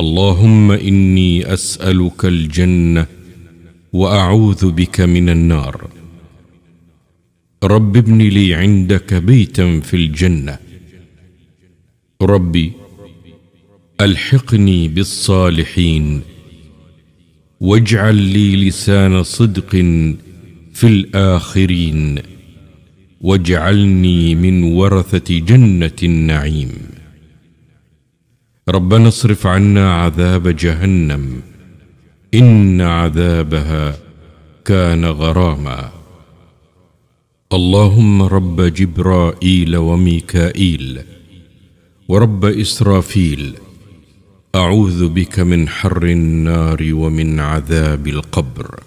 اللهم إني أسألك الجنة وأعوذ بك من النار. رب ابن لي عندك بيتا في الجنة. ربي ألحقني بالصالحين واجعل لي لسان صدق في الآخرين واجعلني من ورثة جنة النعيم. ربنا اصرف عنا عذاب جهنم إن عذابها كان غراما. اللهم رب جبرائيل وميكائيل ورب إسرافيل أعوذ بك من حر النار ومن عذاب القبر.